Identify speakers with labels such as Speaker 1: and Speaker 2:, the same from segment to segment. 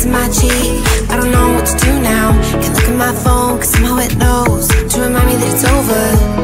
Speaker 1: kissing my cheek. I don't know what to do now. Can't look at my phone, cause somehow it knows. To remind me that it's over.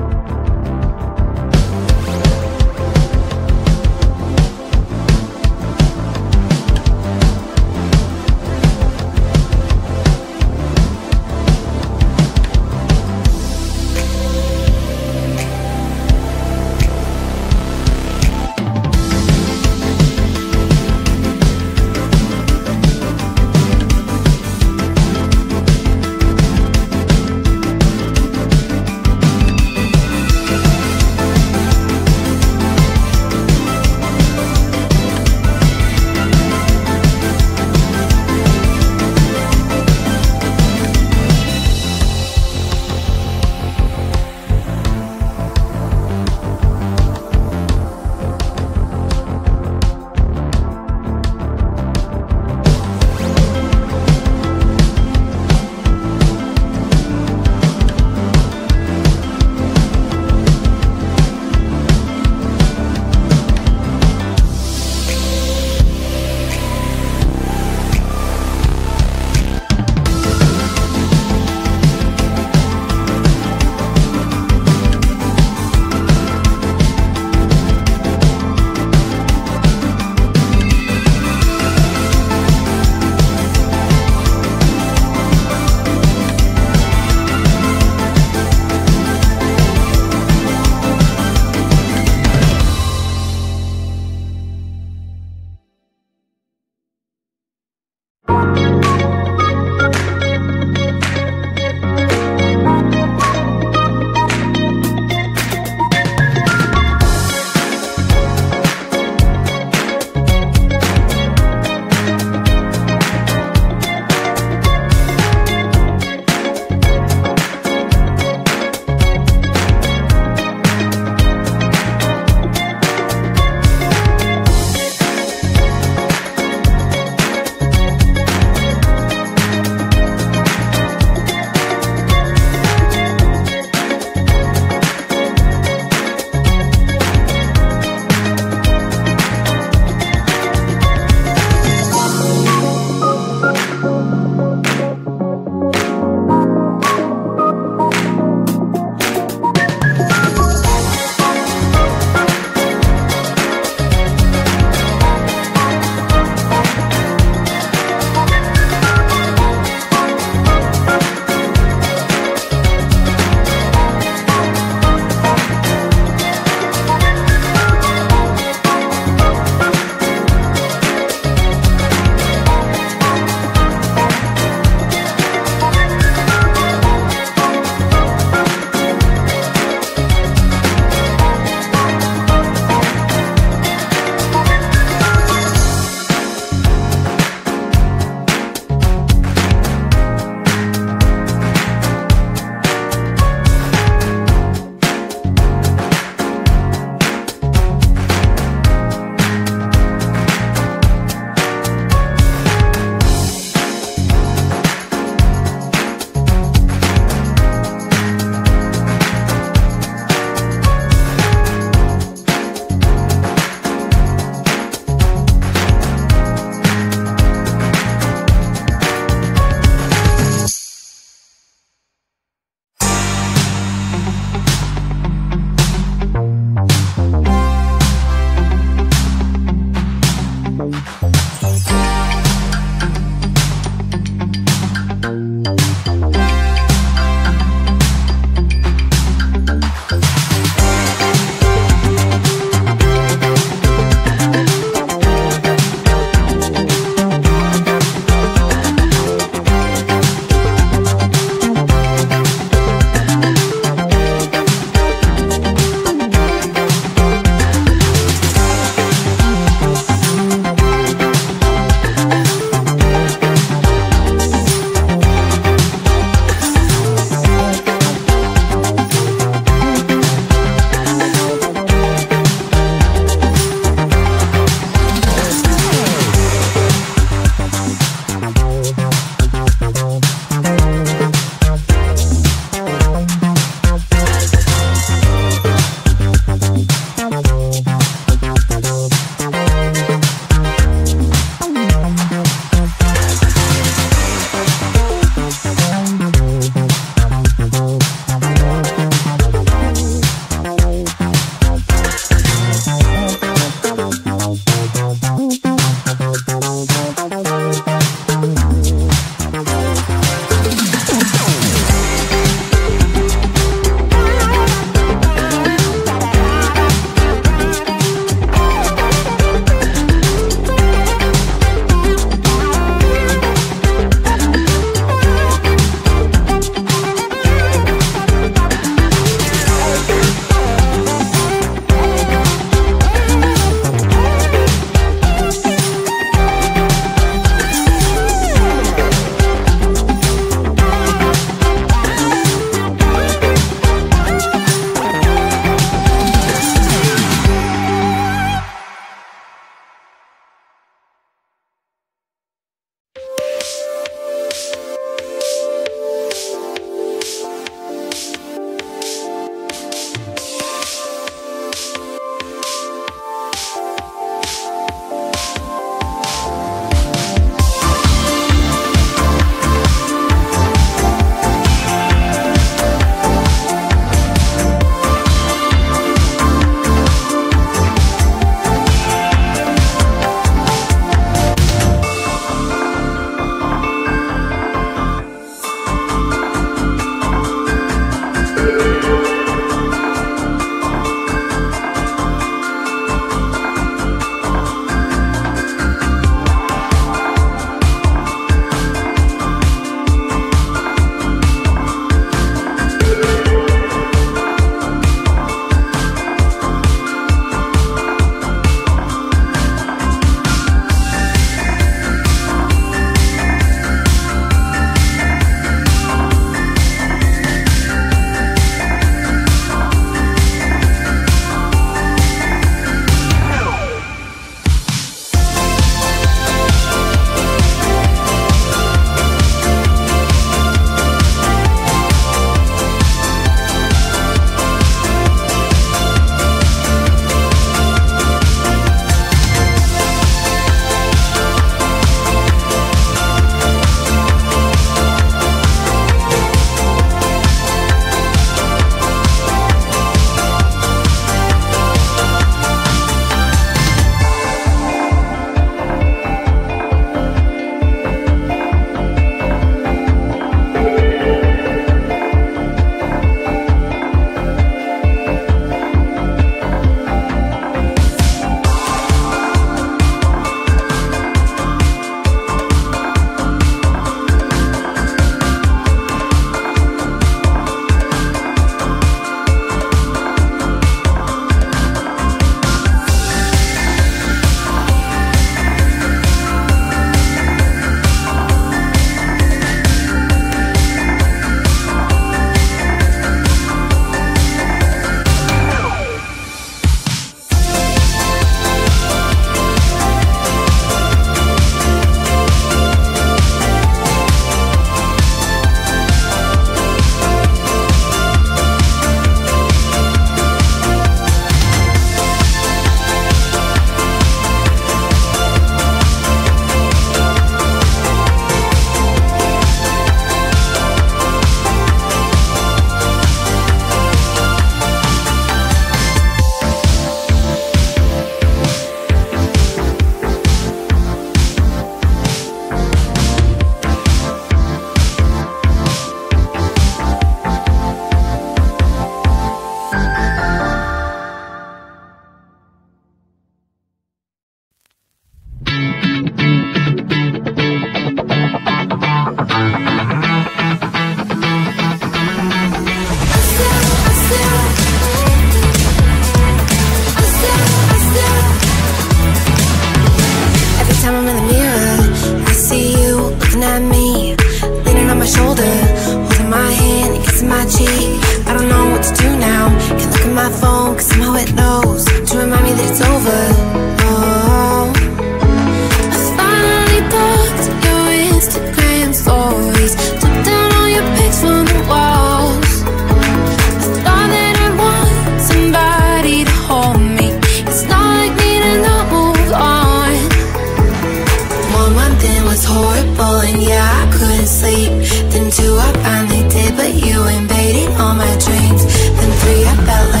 Speaker 1: into I finally did, but you invaded all my dreams. Then three, I felt like.